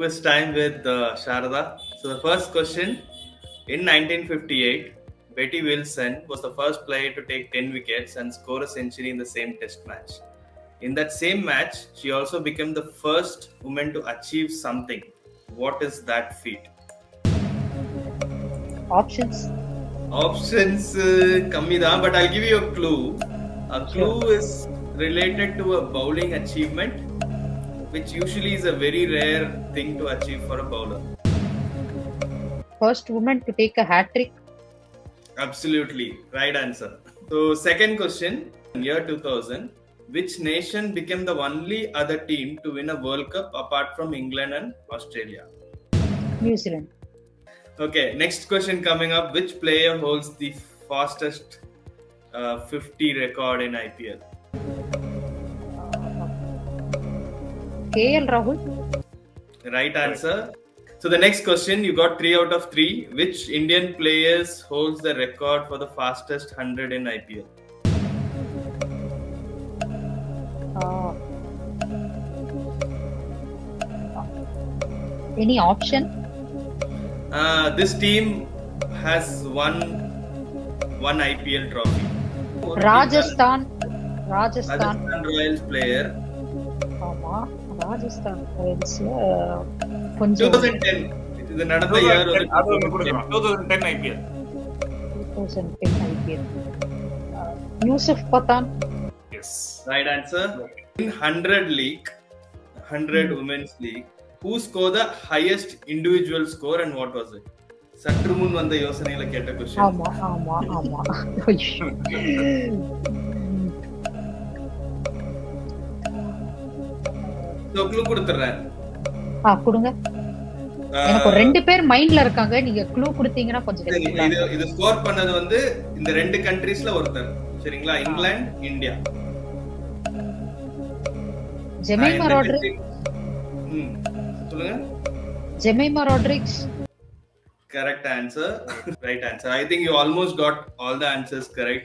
quiz time with uh, Sharada. So the first question in 1958, Betty Wilson was the first player to take 10 wickets and score a century in the same test match. In that same match, she also became the first woman to achieve something. What is that feat? Options. Options uh, but I'll give you a clue. A clue sure. is related to a bowling achievement which usually is a very rare thing to achieve for a bowler. First woman to take a hat trick? Absolutely, right answer. So, second question year 2000, which nation became the only other team to win a World Cup apart from England and Australia? New Zealand. Okay, next question coming up. Which player holds the fastest uh, 50 record in IPL? KL Rahul. Right answer. So the next question, you got three out of three. Which Indian players holds the record for the fastest hundred in IPL? Uh, any option? Uh, this team has won one IPL trophy. Rajasthan. Rajasthan. Rajasthan Royals player. ஆமா ராஜஸ்தான் ராயல்ஸ்ல கொஞ்சம் இது நடந்த யார் IPL. Yusuf Pathan yes right answer in 100 league 100 women's league who score the highest individual score சற்று முன் வந்த யோசனையில கேட்ட question clue கொடுத்துட்றேன் ஆ கொடுங்க. எனக்கு ரெண்டு பேர் மைண்ட்ல இருக்காங்க. நீங்க க்ளூ கொடுத்தீங்கன்னா கொஞ்சம் இது இது ஸ்கோர் பண்ணது வந்து இந்த ரெண்டு கண்ட்ரீஸ்ல ஒருத்தர். சரிங்களா? England India Jemimah Rodrigues. ம் சொல்லுங்க. Jemimah Rodrigues. Correct answer. right answer. I think you almost got all the answers correct.